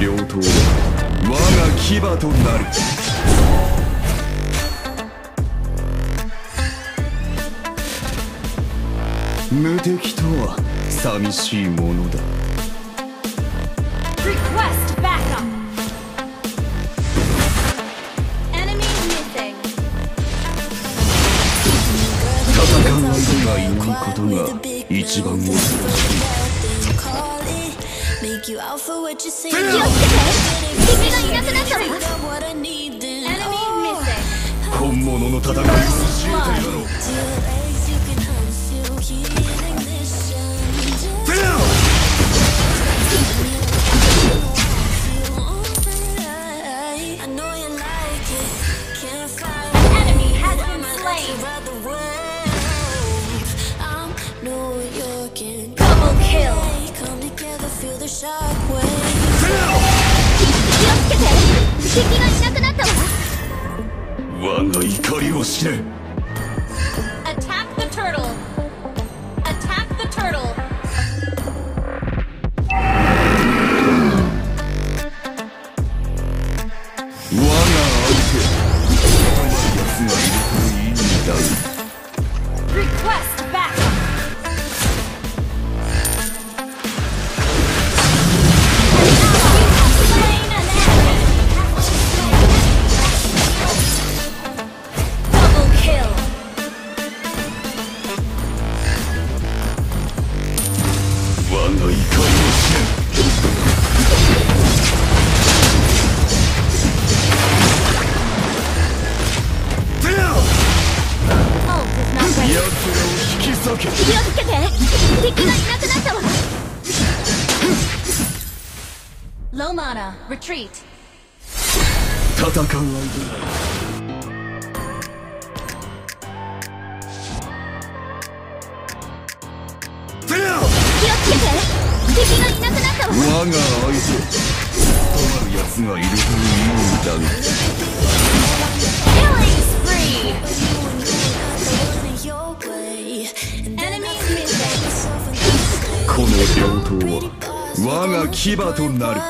両党は我が牙となる無敵とは寂しいものだ Request backup! Enemy missing! 戦う相手がいないことが一番恐ろしい気をつけて敵がいなくなったわ!本物の戦いを教えてやろう Attack the turtle! Attack the turtle! Request を引き裂け気をつけて。敵がいなくなったわ。Low mana, retreat. 戦う相手。が気をつけて。敵がいなくなったわ。我が相手。止まる奴がいるといいんだが我が牙なる。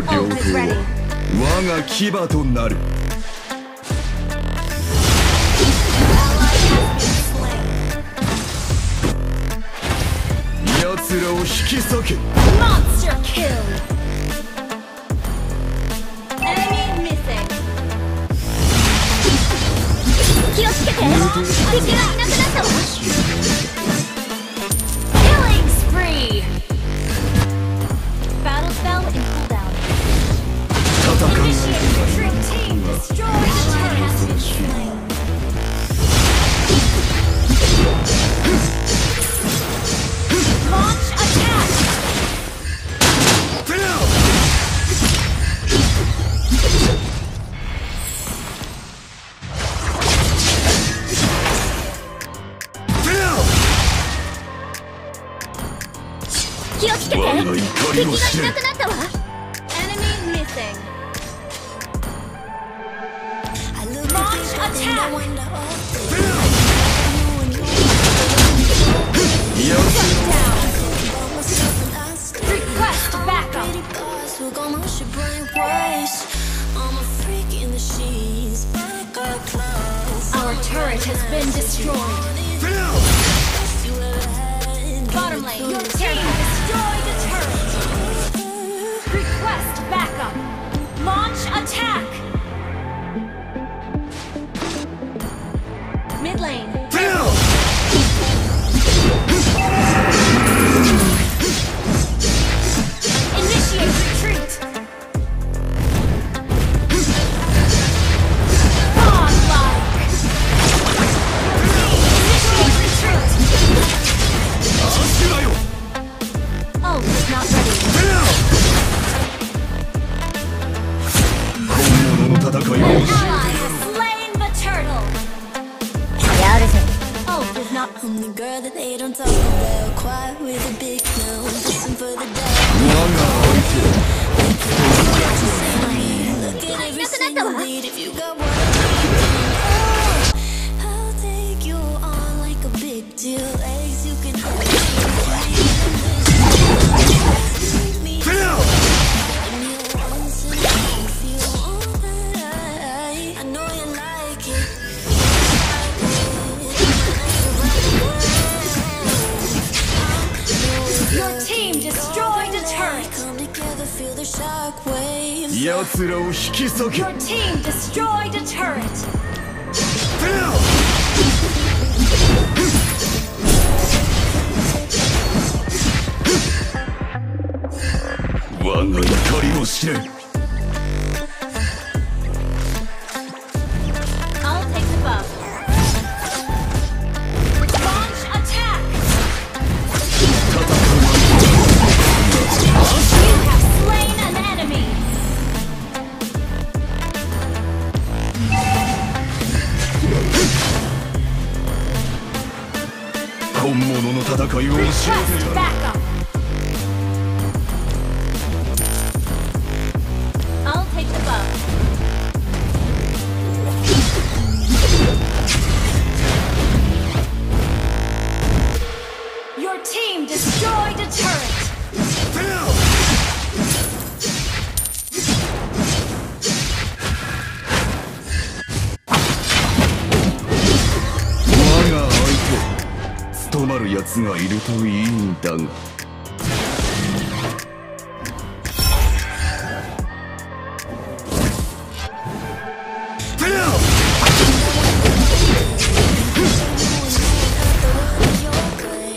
両が牙となる。奴らを引き裂け。気をつけて。敵はいなくなったわ気をつけて我が怒り敵がを知れいなくなったわ Enemy missing I look Launch at you in attack. the window of the 奴 down myself and I stay. Request backup Pretty boss, we're gonna mash your brain waste. I'm a freak in the sheets, back up close. Our turret has been destroyed You ever had Bottom lane Your team Launch attack. Mid lane たわ奴らを引き裂け Your team destroyed a turret 我が怒りを知れ Your team destroyed a turret 我が相手務まる奴がいるといいんだが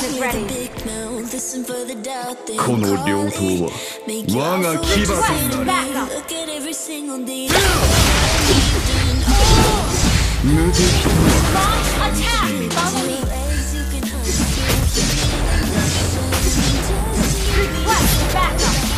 Ult is ready. この両刀は我が牙と Request なる backup. Look at every single day. 無敵 Launch attack. Follow me. Ways you can hide. Request backup.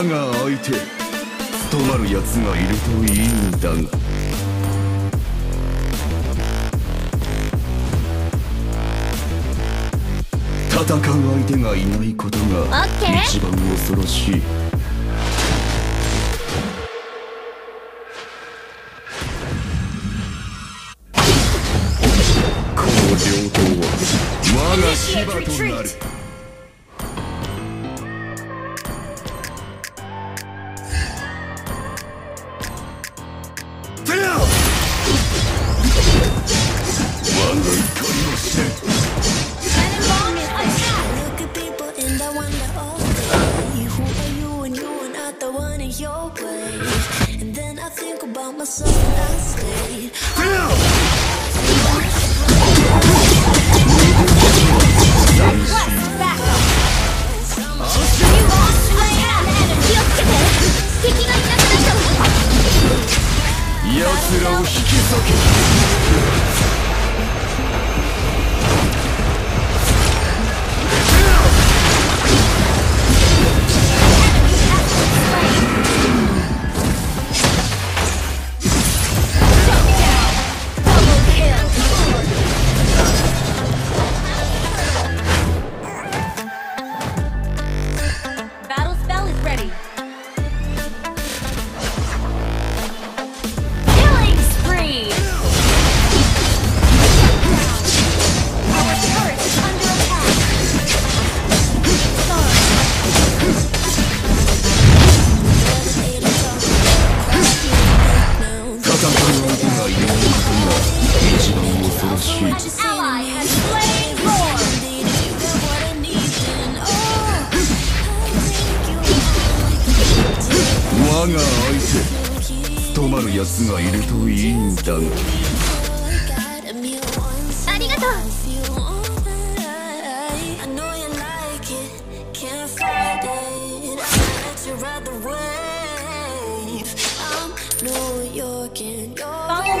我が相手務まる奴がいるといいんだが。戦う相手がいないことが一番恐ろしいらを引き裂け。我が相手務まる奴がいるといいんだがありがとう番組